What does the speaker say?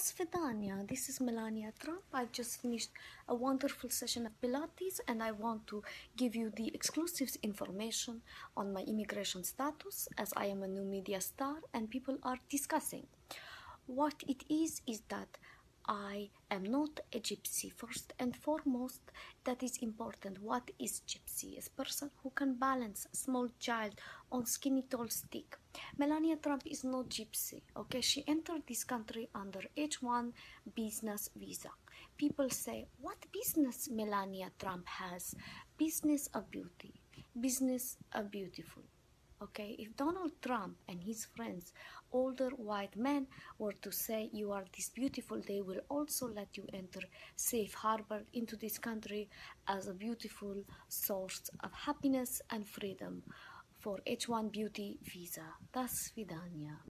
Das Vidania. This is Melania Trump. I've just finished a wonderful session of Pilates and I want to give you the exclusive information on my immigration status as I am a new media star and people are discussing. What it is is that I am not a gypsy. First and foremost, that is important. What is gypsy? Is person who can balance a small child on skinny tall stick. Melania Trump is not gypsy. Okay, she entered this country under H1 business visa. People say, what business Melania Trump has? Business of beauty. Business of beautiful. Okay, if Donald Trump and his friends, older white men, were to say you are this beautiful, they will also let you enter safe harbor into this country as a beautiful source of happiness and freedom for H1 beauty visa. Das Vidania.